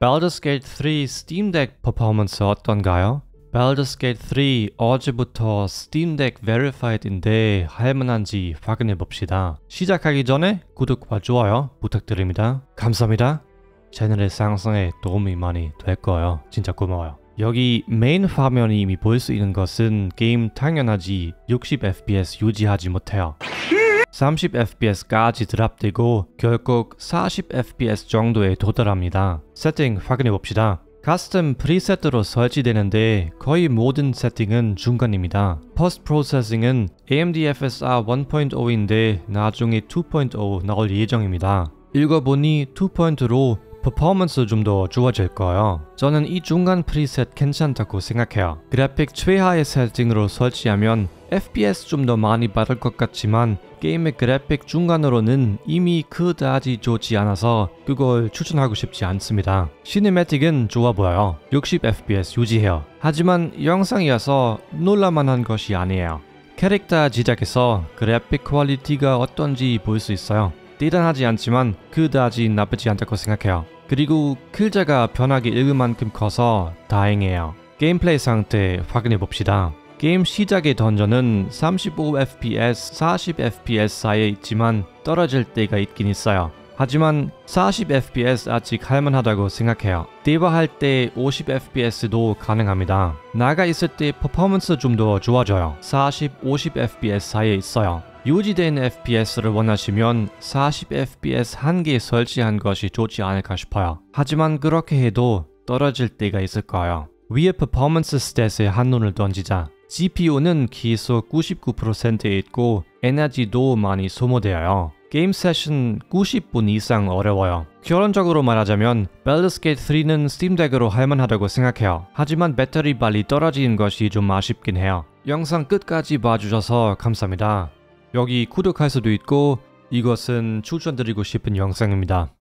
Baldur's Gate 3 Steam Deck 퍼포먼스 어떤가요? Baldur's Gate 3 어제부터 Steam Deck Verified인데 할만한지 확인해 봅시다. 시작하기 전에 구독과 좋아요 부탁드립니다. 감사합니다. 채널의 상승에 도움이 많이 될 거예요. 진짜 고마워요. 여기 메인 화면이 이미 볼 수 있는 것은 게임 당연하지 60fps 유지하지 못해요. 30fps까지 drop되고 결국 40fps 정도에 도달합니다. 세팅 확인해 봅시다. custom preset으로 설치되는데 거의 모든 세팅은 중간입니다. post processing은 AMD FSR 1.0인데 나중에 2.0 나올 예정입니다. 읽어보니 2.0로 퍼포먼스 좀 더 좋아질 거예요. 저는 이 중간 프리셋 괜찮다고 생각해요. 그래픽 최하의 세팅으로 설치하면 FPS 좀 더 많이 받을 것 같지만 게임의 그래픽 중간으로는 이미 그다지 좋지 않아서 그걸 추천하고 싶지 않습니다. 시네매틱은 좋아 보여요. 60fps 유지해요. 하지만 영상이어서 놀랄만한 것이 아니에요. 캐릭터 제작에서 그래픽 quality가 어떤지 볼 수 있어요. 대단하지 않지만 그다지 나쁘지 않다고 생각해요. 그리고 글자가 편하게 읽을 만큼 커서 다행이에요. gameplay 상태 확인해 봅시다. 게임 시작의 던전은 35fps, 40fps 사이에 있지만 떨어질 때가 있긴 있어요. 하지만 40fps 아직 할만하다고 생각해요. 대화할 때 50fps도 가능합니다. 나가 있을 때 퍼포먼스 좀 더 좋아져요. 40, 50fps 사이에 있어요. 유지된 FPS를 원하시면 40fps 한계 설치한 것이 좋지 않을까 싶어요. 하지만 그렇게 해도 떨어질 때가 있을 거예요. 위에 퍼포먼스 stat에 한눈을 던지자. GPU는 계속 99%에 있고 에너지도 많이 소모되어요. 게임 세션 90분 이상 어려워요. 결론적으로 말하자면 Gate 3는 Steam Deck으로 할만하다고 생각해요. 하지만 배터리 빨리 떨어지는 것이 좀 아쉽긴 해요. 영상 끝까지 봐주셔서 감사합니다. 여기 구독할 수도 있고 이것은 추천드리고 싶은 영상입니다.